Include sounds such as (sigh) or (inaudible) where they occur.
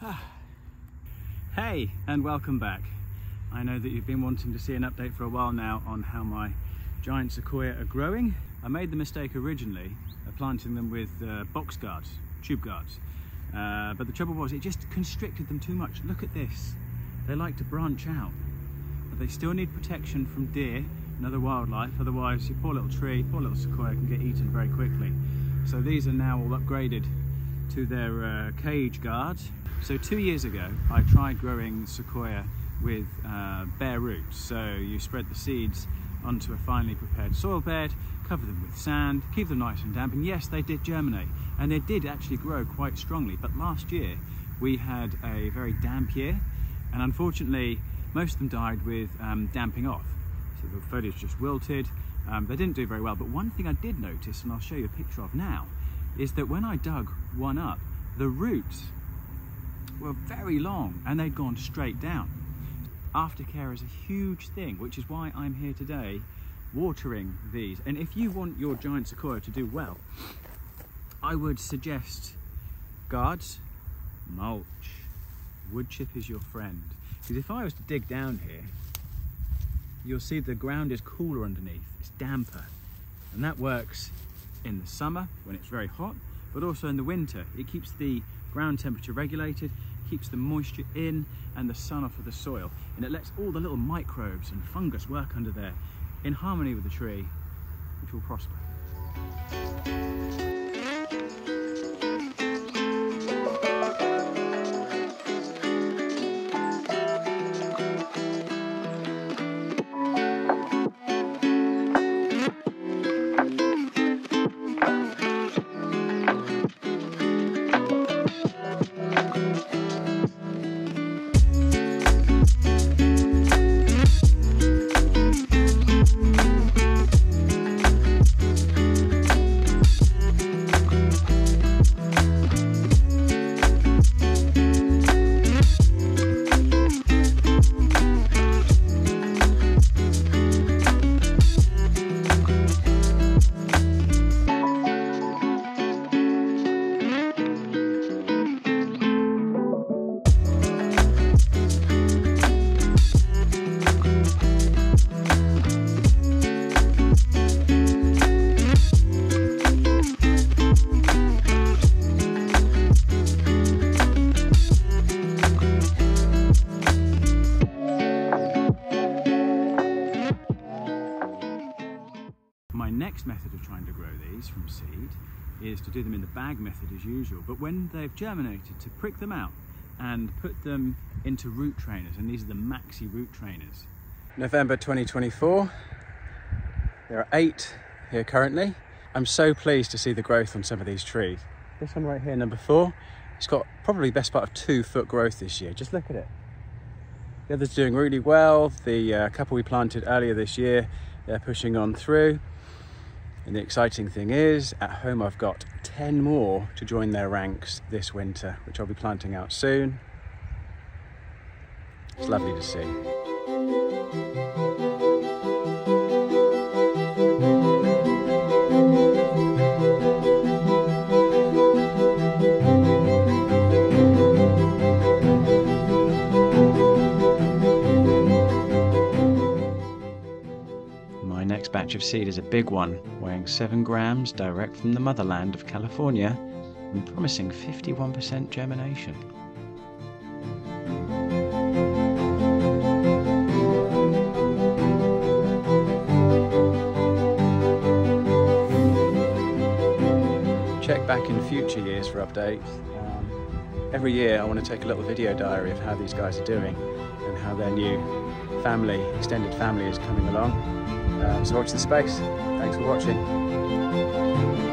(sighs) Hey, and welcome back. I know that you've been wanting to see an update for a while now on how my giant sequoia are growing. I made the mistake originally of planting them with uh, box guards, tube guards. Uh, but the trouble was it just constricted them too much. Look at this. They like to branch out, but they still need protection from deer and other wildlife. Otherwise, your poor little tree, poor little sequoia can get eaten very quickly. So these are now all upgraded to their uh, cage guards. So two years ago, I tried growing sequoia with uh, bare roots. So you spread the seeds onto a finely prepared soil bed, cover them with sand, keep them nice and damp, and yes, they did germinate, and they did actually grow quite strongly. But last year, we had a very damp year, and unfortunately, most of them died with um, damping off. So the foliage just wilted. Um, they didn't do very well, but one thing I did notice, and I'll show you a picture of now, is that when I dug one up, the roots were very long and they'd gone straight down. Aftercare is a huge thing, which is why I'm here today watering these. And if you want your giant sequoia to do well, I would suggest guards, mulch, wood chip is your friend. Because if I was to dig down here, you'll see the ground is cooler underneath, it's damper. And that works in the summer when it's very hot, but also in the winter. It keeps the ground temperature regulated, keeps the moisture in and the sun off of the soil, and it lets all the little microbes and fungus work under there in harmony with the tree, which will prosper. Next method of trying to grow these from seed is to do them in the bag method as usual. But when they've germinated, to prick them out and put them into root trainers. And these are the Maxi root trainers. November 2024. There are eight here currently. I'm so pleased to see the growth on some of these trees. This one right here, number four, it's got probably best part of two foot growth this year. Just look at it. The other's doing really well. The uh, couple we planted earlier this year, they're pushing on through. And the exciting thing is, at home I've got 10 more to join their ranks this winter, which I'll be planting out soon. It's lovely to see. Batch of seed is a big one, weighing 7 grams direct from the motherland of California and promising 51% germination. Check back in future years for updates. Every year I want to take a little video diary of how these guys are doing and how their new family, extended family is coming along. So watch the space. Thanks for watching.